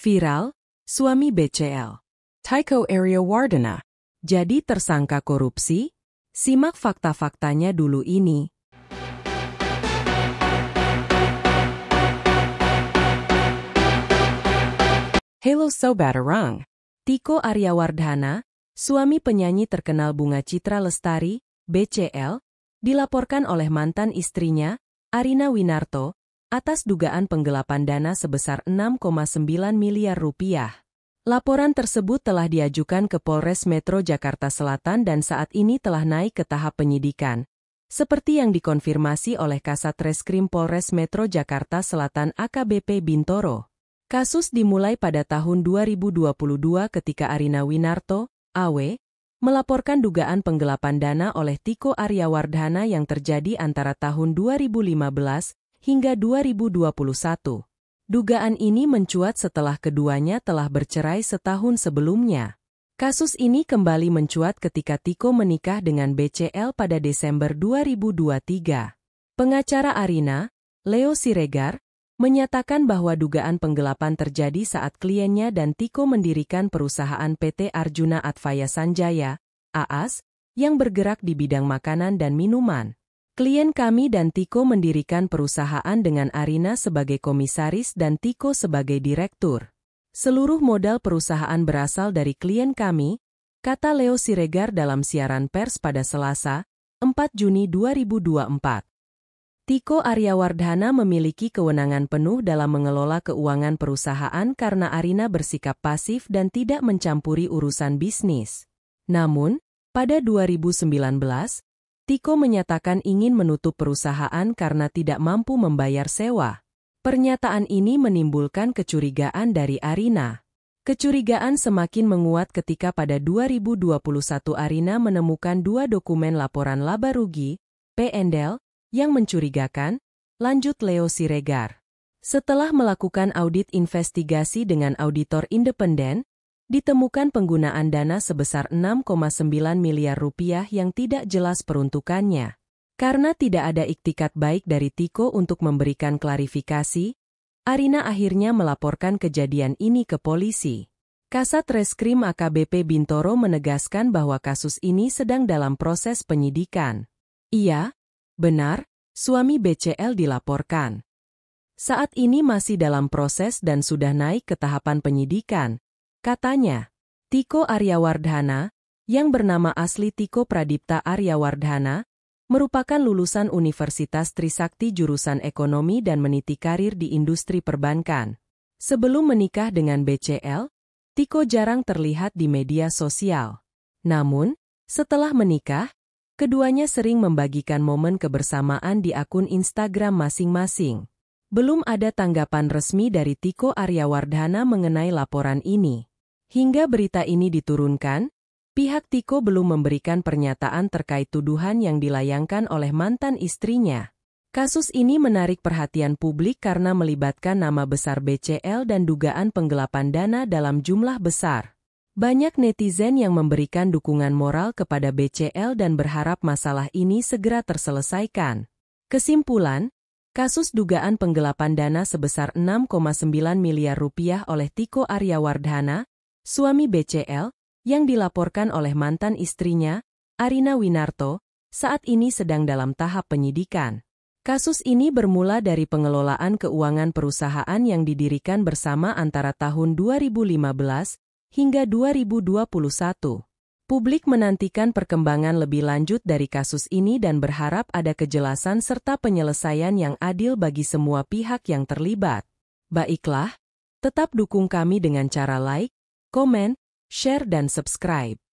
Viral, suami BCL. Tycho Wardena. Jadi tersangka korupsi? Simak fakta-faktanya dulu ini. Hello Sobat Orang. Tiko Aryawardhana, suami penyanyi terkenal Bunga Citra Lestari, BCL, dilaporkan oleh mantan istrinya, Arina Winarto, atas dugaan penggelapan dana sebesar 6,9 miliar rupiah. Laporan tersebut telah diajukan ke Polres Metro Jakarta Selatan dan saat ini telah naik ke tahap penyidikan. Seperti yang dikonfirmasi oleh Kasat Reskrim Polres Metro Jakarta Selatan AKBP Bintoro. Kasus dimulai pada tahun 2022 ketika Arina Winarto, AW, melaporkan dugaan penggelapan dana oleh Tiko Aryawardhana yang terjadi antara tahun 2015 hingga 2021. Dugaan ini mencuat setelah keduanya telah bercerai setahun sebelumnya. Kasus ini kembali mencuat ketika Tiko menikah dengan BCL pada Desember 2023. Pengacara Arina, Leo Siregar, menyatakan bahwa dugaan penggelapan terjadi saat kliennya dan Tiko mendirikan perusahaan PT Arjuna Advaya Sanjaya, AAS, yang bergerak di bidang makanan dan minuman. Klien kami dan Tiko mendirikan perusahaan dengan Arina sebagai komisaris dan Tiko sebagai direktur. Seluruh modal perusahaan berasal dari klien kami, kata Leo Siregar dalam siaran pers pada Selasa, 4 Juni 2024. Tiko Aryawardhana memiliki kewenangan penuh dalam mengelola keuangan perusahaan karena Arina bersikap pasif dan tidak mencampuri urusan bisnis. Namun, pada 2019, Tiko menyatakan ingin menutup perusahaan karena tidak mampu membayar sewa. Pernyataan ini menimbulkan kecurigaan dari Arina. Kecurigaan semakin menguat ketika pada 2021 Arina menemukan dua dokumen laporan laba rugi, PNDL, yang mencurigakan, lanjut Leo Siregar. Setelah melakukan audit investigasi dengan auditor independen, ditemukan penggunaan dana sebesar 6,9 miliar rupiah yang tidak jelas peruntukannya. Karena tidak ada iktikat baik dari Tiko untuk memberikan klarifikasi, Arina akhirnya melaporkan kejadian ini ke polisi. Kasat Reskrim AKBP Bintoro menegaskan bahwa kasus ini sedang dalam proses penyidikan. Ia, Benar, suami BCL dilaporkan. Saat ini masih dalam proses dan sudah naik ke tahapan penyidikan. Katanya, Tiko Aryawardhana, yang bernama asli Tiko Pradipta Aryawardhana, merupakan lulusan Universitas Trisakti jurusan ekonomi dan meniti karir di industri perbankan. Sebelum menikah dengan BCL, Tiko jarang terlihat di media sosial. Namun, setelah menikah, Keduanya sering membagikan momen kebersamaan di akun Instagram masing-masing. Belum ada tanggapan resmi dari Tiko Aryawardhana mengenai laporan ini. Hingga berita ini diturunkan, pihak Tiko belum memberikan pernyataan terkait tuduhan yang dilayangkan oleh mantan istrinya. Kasus ini menarik perhatian publik karena melibatkan nama besar BCL dan dugaan penggelapan dana dalam jumlah besar. Banyak netizen yang memberikan dukungan moral kepada BCL dan berharap masalah ini segera terselesaikan. Kesimpulan, kasus dugaan penggelapan dana sebesar 6,9 miliar rupiah oleh Tiko Aryawardhana, suami BCL, yang dilaporkan oleh mantan istrinya, Arina Winarto, saat ini sedang dalam tahap penyidikan. Kasus ini bermula dari pengelolaan keuangan perusahaan yang didirikan bersama antara tahun 2015 hingga 2021. Publik menantikan perkembangan lebih lanjut dari kasus ini dan berharap ada kejelasan serta penyelesaian yang adil bagi semua pihak yang terlibat. Baiklah, tetap dukung kami dengan cara like, komen, share dan subscribe.